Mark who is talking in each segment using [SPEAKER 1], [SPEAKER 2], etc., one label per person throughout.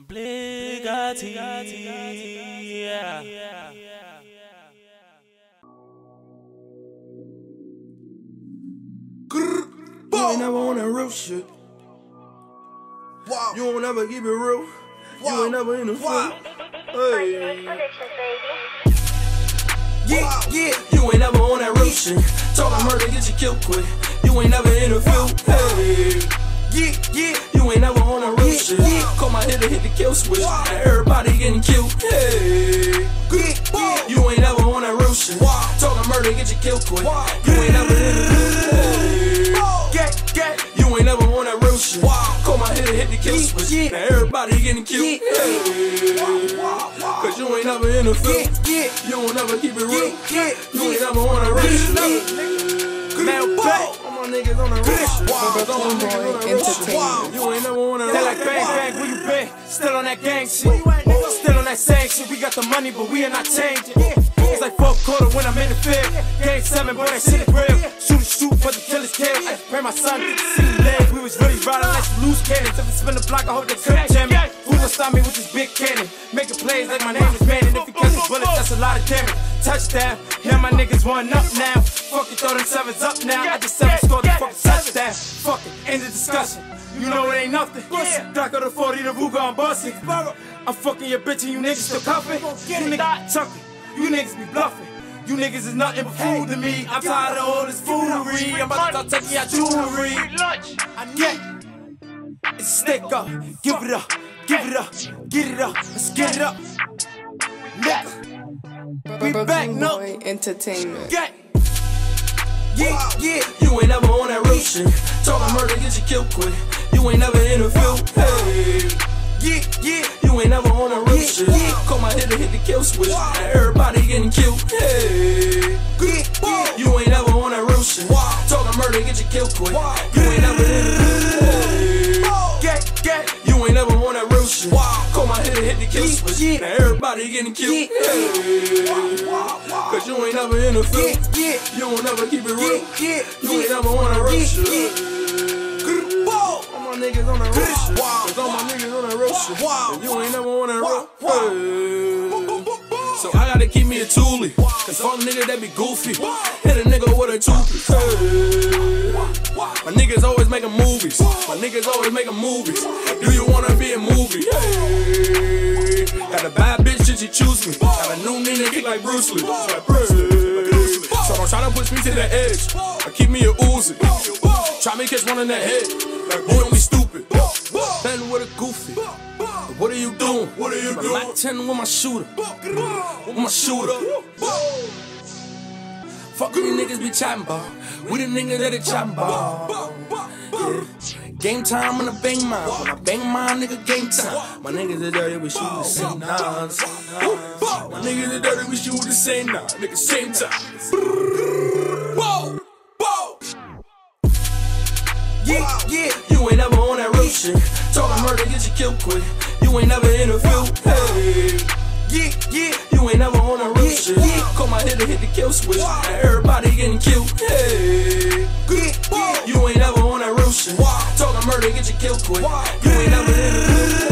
[SPEAKER 1] Bliggity. Yeah.
[SPEAKER 2] You ain't never on that real shit.
[SPEAKER 3] Wow.
[SPEAKER 2] You won't ever keep it real. You ain't never in the
[SPEAKER 3] Wow.
[SPEAKER 2] field. Hey. Yeah, yeah. You ain't never on that real shit. Talking murder, get you killed quick. You ain't never Hit to hit the kill switch. And everybody getting killed. Hey. Yeah, yeah. You ain't never on that real shit. Talking murder, get you killed quick. You ain't never in the. Get, get. You ain't never on that real shit. Call my hit to hit the kill switch. Now everybody getting killed. Hey. Cause you ain't never in the field. You don't never keep it real. You ain't never on that real shit.
[SPEAKER 3] Now back.
[SPEAKER 2] All my niggas on that real shit. Cause all my niggas on that real shit.
[SPEAKER 3] Entertainment.
[SPEAKER 2] You ain't never on that
[SPEAKER 4] They
[SPEAKER 2] real
[SPEAKER 4] like
[SPEAKER 2] shit.
[SPEAKER 4] Still on that gang shit. Still on that same shit. We got the money, but we are not changing. It's like fourth quarter when I'm in the field. Game seven, boy, that shit is real. Shoot, shoot for the killer's kid. I just pray my son see the leg. We was really riding like some loose cannons. If it spin the block, I hope they could jam me. Who gon' stop me with this big cannon? Making plays like my name lot of damage. Touchdown. Yeah, my niggas one up now. Fuck it, throw them sevens up now. I just seven scored the fucking touchdown. Fuck it, end the discussion. You know it ain't nothing. Glock of the 40, the Ruger, I'm busting. I'm fucking your bitch and you niggas still cuffing. You niggas chucking. You niggas be bluffing. You niggas is nothing but food to me. I'm tired of all this foolery. I'm about to start taking your jewelry. I get it's stick up. Give it up. Give it up. Get it up. Let's get it up. We back, no.
[SPEAKER 5] Entertainment.
[SPEAKER 2] Yeah, yeah. You ain't never on that real shit. Talking murder, get you killed quick. You ain't never in the field. Hey. Yeah, yeah. You ain't never on that real shit. Call my hit to hit the kill switch. And everybody getting killed. Hey. Yeah, yeah. You ain't never on that real shit. Talking murder, get you killed quick. You ain't never in the field. Hit to the kill switch. Now everybody getting killed. Hey. Cause you ain't never in the field. You don't never keep it real. You ain't never on that real shit. All my niggas on that real shit. Cause all my niggas on that real shit. And you ain't never real. Hey. So I gotta keep me a toolie. Cause all the niggas that be goofy. Hit a nigga with a. Hey. My niggas always making movies. My niggas always making movies. Do you wanna be a movie? Hey. Got a bad bitch, she choose me. Got a new nigga kick like Bruce Lee. Like Bruce Lee. So don't try to push me to the edge. Or keep me a Uzi. Try me catch one in the head. Like boy, don't be stupid. Then with a goofy. What are you doing? What are you doing? Mac 10 with my shooter. With my shooter. Fuck what you niggas be chatting about. We the niggas that they chatting about. Yeah. Game time when I bang mine. When I bang mine, nigga, game time. My niggas are dirty, we shoot the same nines. My niggas are dirty, we shoot the same nine. Nigga, same time. Whoa, whoa. Yeah, yeah. You ain't never on that real shit. Talking murder, get you killed quick. You ain't never in the field. Hey. Yeah, yeah. You ain't never on that real shit. Call my hit to hit the kill switch. And everybody getting killed. Hey. Yeah, yeah. You ain't murder, get you killed quick. You ain't never in the.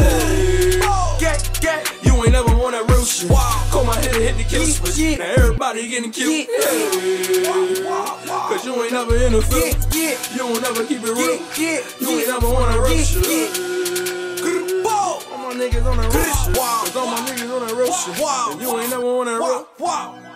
[SPEAKER 2] Hey. Get, get. You ain't never on that real shit. Call my hit to hit the kill switch. Now everybody getting killed. Hey. Cause you ain't never in the field. You don't never keep it real. You ain't never that real shit. All my niggas on that real shit. Cause all my niggas on that real shit. And you ain't never on that real.